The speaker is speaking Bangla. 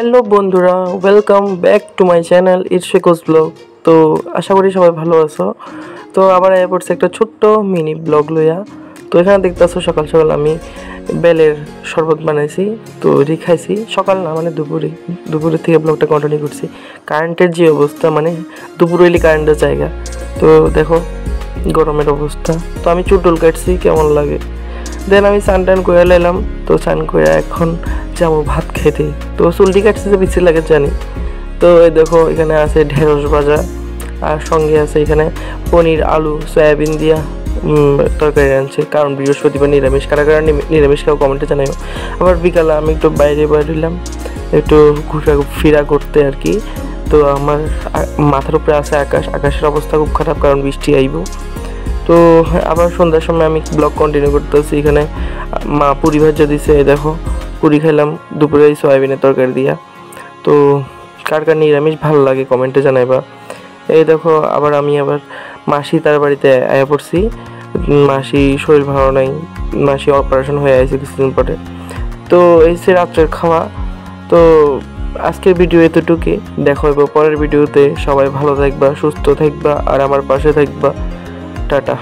হ্যালো বন্ধুরা welcome back to my channel it's শেকোস blog তো আশা করি সবাই ভালো আছো। তো আবার এ পড়ছে একটা ছোট্ট মিনি ব্লগ লইয়া। তো এখানে দেখতেছো সকাল সকাল আমি বেলের শরবত বানাইছি, তো এটি খাইছি। সকাল না মানে দুপুরে। দুপুরের থেকে ব্লগটা কন্টিনিউ করছি। কারেন্টের যে অবস্থা মানে দুপুর হইলে কারেন্টের জায়গা। তো দেখো, গরমের অবস্থা। তো আমি চুটুল কাটছি, কেমন লাগে? দেন আমি স্নান টান করে এলাম তো স্নান করে এখন যাব ভাত খেতে। তো চুলটি কাটছে যে বিচ্ছির লাগে জানি। তো এই দেখো, এখানে আছে ঢেঁড়স ভাজা, আর সঙ্গে আছে এখানে পনির, আলু, সয়াবিন দিয়া তরকারি আনছে। কারণ বৃহস্পতিবার নিরামিষ, কারা কারা নিরামিষ খাও কমেন্টে জানাইও। আবার বিকালে আমি একটু বাইরে বেরোলাম একটু ঘুরা, ফিরা করতে আর কি। তো আমার মাথার উপরে আছে আকাশ। আকাশের অবস্থা খুব খারাপ, কারণ বৃষ্টি আইব। তো আবার সন্ধ্যার সময় আমি ব্লগ কন্টিনিউ করতেছি। এখানে মা পুরি ভাজা দিছে দেখো পুরি খেলাম দুপুরে এই সয়াবিনের তরকারি দিয়া। তো কার কার নিরামিষ ভালো লাগে কমেন্টে জানাইবা। এই দেখো, আবার আমি আবার মাসি তার বাড়িতে আয়া পড়ছি। মাসি শরীর ভালো নাই, মাসি অপারেশন হয়ে আছে কিছুদিন পরে। তো এই সে রাত্রের খাওয়া, তো আজকের ভিডিও এতটুকুই। দেখো এবার পরের ভিডিওতে সবাই ভালো থাকবা, সুস্থ থাকবা, আর আমার পাশে থাকবা। টাটা।